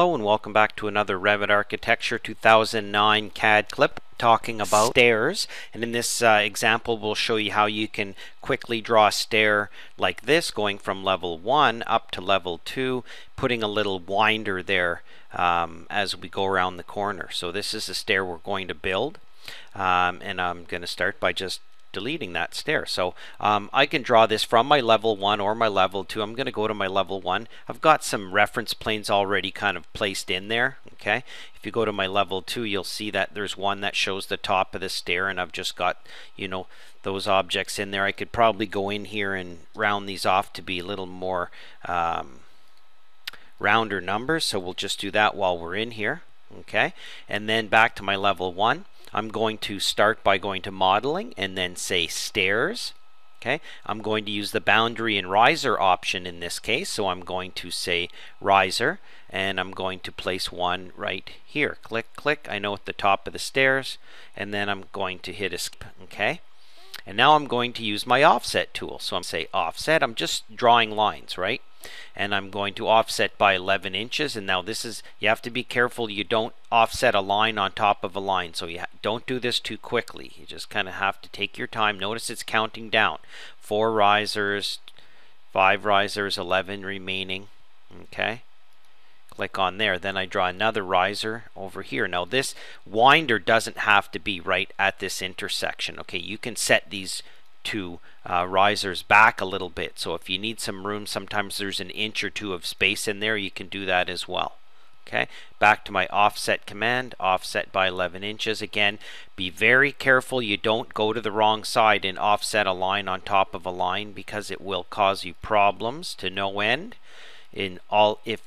Hello and welcome back to another Revit Architecture 2009 CAD clip talking about stairs and in this uh, example we'll show you how you can quickly draw a stair like this going from level 1 up to level 2 putting a little winder there um, as we go around the corner. So this is the stair we're going to build um, and I'm going to start by just deleting that stair. So um, I can draw this from my level 1 or my level 2. I'm going to go to my level 1. I've got some reference planes already kind of placed in there. Okay, If you go to my level 2 you'll see that there's one that shows the top of the stair and I've just got you know those objects in there. I could probably go in here and round these off to be a little more um, rounder numbers. So we'll just do that while we're in here. Okay, and then back to my level 1. I'm going to start by going to modeling and then say stairs. Okay, I'm going to use the boundary and riser option in this case. So I'm going to say riser and I'm going to place one right here. Click, click. I know at the top of the stairs and then I'm going to hit escape. Okay. And now I'm going to use my offset tool. So I'm say offset. I'm just drawing lines, right? And I'm going to offset by 11 inches. And now this is you have to be careful you don't offset a line on top of a line. So you don't do this too quickly. You just kind of have to take your time. Notice it's counting down. Four risers five risers 11 remaining. Okay? Click on there. Then I draw another riser over here. Now this winder doesn't have to be right at this intersection. Okay? You can set these to uh, risers back a little bit. So if you need some room, sometimes there's an inch or two of space in there, you can do that as well. Okay, back to my offset command, offset by 11 inches. Again, be very careful you don't go to the wrong side and offset a line on top of a line because it will cause you problems to no end. In all, if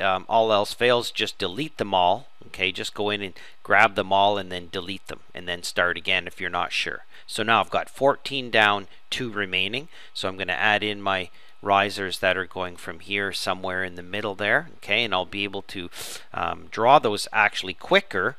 um, all else fails, just delete them all. Okay, just go in and grab them all and then delete them and then start again if you're not sure. So now I've got 14 down, 2 remaining. So I'm going to add in my risers that are going from here somewhere in the middle there. Okay, and I'll be able to um, draw those actually quicker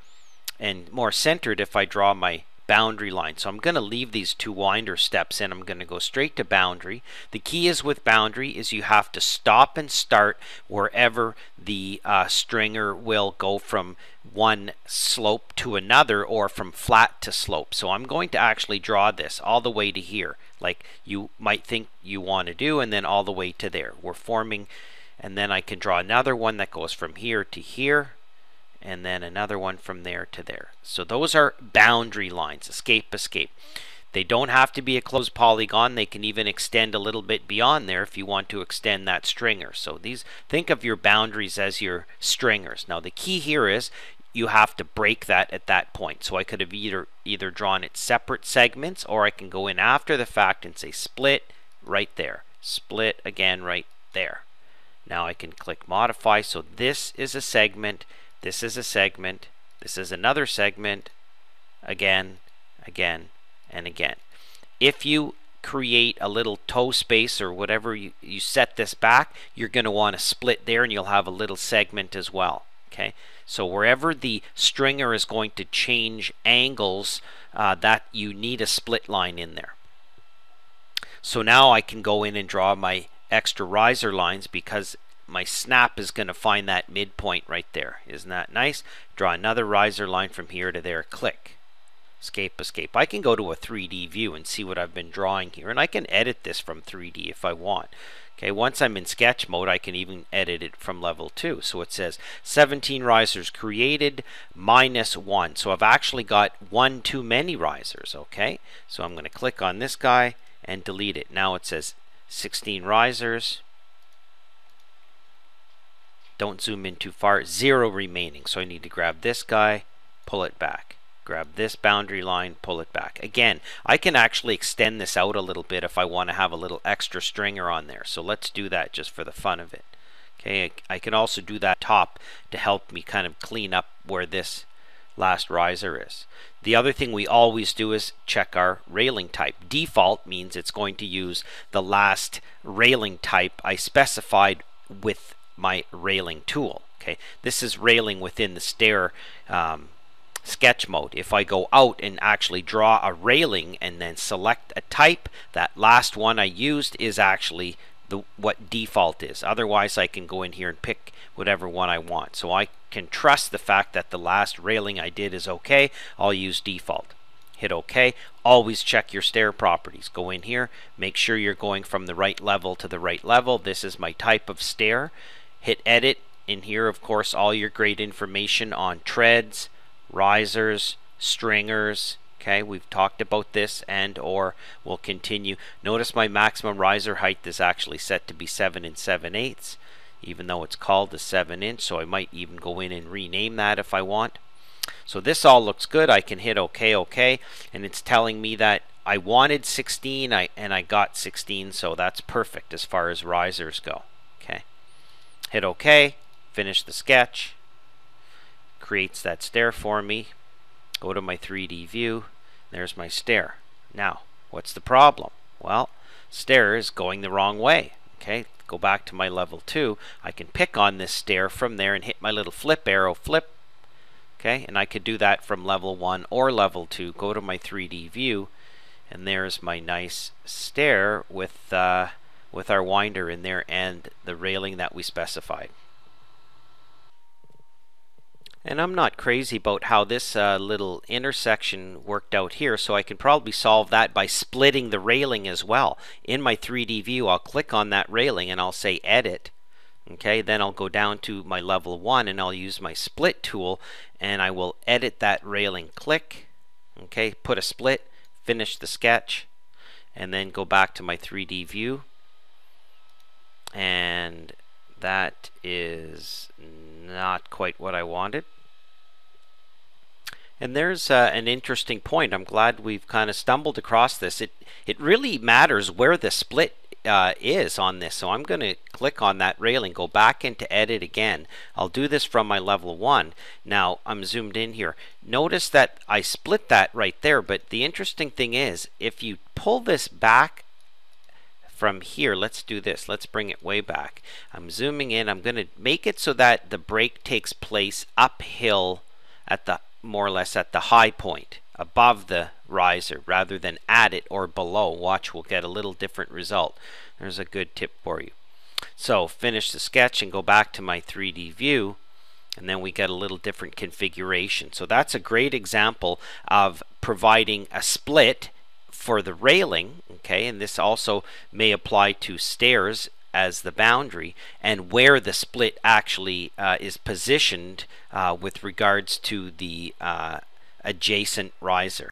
and more centered if I draw my boundary line. So I'm going to leave these two winder steps in. I'm going to go straight to boundary. The key is with boundary is you have to stop and start wherever the uh, stringer will go from one slope to another or from flat to slope. So I'm going to actually draw this all the way to here like you might think you want to do and then all the way to there. We're forming and then I can draw another one that goes from here to here and then another one from there to there. So those are boundary lines, escape, escape. They don't have to be a closed polygon. They can even extend a little bit beyond there if you want to extend that stringer. So these, think of your boundaries as your stringers. Now the key here is you have to break that at that point. So I could have either either drawn it separate segments or I can go in after the fact and say split right there. Split again right there. Now I can click modify. So this is a segment this is a segment. This is another segment. Again, again, and again. If you create a little toe space or whatever you, you set this back, you're going to want to split there and you'll have a little segment as well. Okay, so wherever the stringer is going to change angles, uh, that you need a split line in there. So now I can go in and draw my extra riser lines because my snap is going to find that midpoint right there. Isn't that nice? Draw another riser line from here to there. Click. Escape, escape. I can go to a 3D view and see what I've been drawing here. And I can edit this from 3D if I want. Okay, once I'm in sketch mode, I can even edit it from level 2. So it says 17 risers created minus 1. So I've actually got one too many risers, okay? So I'm going to click on this guy and delete it. Now it says 16 risers don't zoom in too far. Zero remaining. So I need to grab this guy, pull it back. Grab this boundary line, pull it back. Again, I can actually extend this out a little bit if I want to have a little extra stringer on there. So let's do that just for the fun of it. Okay, I can also do that top to help me kind of clean up where this last riser is. The other thing we always do is check our railing type. Default means it's going to use the last railing type I specified with my railing tool. Okay, this is railing within the stair um, sketch mode. If I go out and actually draw a railing and then select a type, that last one I used is actually the what default is. Otherwise, I can go in here and pick whatever one I want. So I can trust the fact that the last railing I did is okay. I'll use default. Hit OK. Always check your stair properties. Go in here. Make sure you're going from the right level to the right level. This is my type of stair. Hit Edit. In here, of course, all your great information on treads, risers, stringers, okay? We've talked about this and or we'll continue. Notice my maximum riser height is actually set to be 7 and 7 eighths even though it's called the 7 inch so I might even go in and rename that if I want. So this all looks good. I can hit OK OK and it's telling me that I wanted 16 I, and I got 16 so that's perfect as far as risers go hit OK finish the sketch creates that stair for me go to my 3D view there's my stair. Now, what's the problem? Well, stair is going the wrong way. Okay, go back to my level 2. I can pick on this stair from there and hit my little flip arrow, flip. Okay, and I could do that from level 1 or level 2. Go to my 3D view, and there's my nice stair with, uh, with our winder in there and the railing that we specified. And I'm not crazy about how this uh, little intersection worked out here, so I can probably solve that by splitting the railing as well. In my 3D view, I'll click on that railing and I'll say Edit. Okay, then I'll go down to my level 1 and I'll use my split tool and I will edit that railing. Click, okay, put a split, finish the sketch, and then go back to my 3D view. And that is not quite what I wanted. And there's uh, an interesting point. I'm glad we've kind of stumbled across this. It it really matters where the split uh, is on this. So I'm going to click on that railing, go back into edit again. I'll do this from my level 1. Now I'm zoomed in here. Notice that I split that right there, but the interesting thing is if you pull this back from here, let's do this. Let's bring it way back. I'm zooming in. I'm going to make it so that the break takes place uphill at the more or less at the high point above the riser rather than at it or below. Watch, we'll get a little different result. There's a good tip for you. So finish the sketch and go back to my 3D view and then we get a little different configuration. So that's a great example of providing a split for the railing, okay, and this also may apply to stairs as the boundary and where the split actually uh, is positioned uh, with regards to the uh, adjacent riser.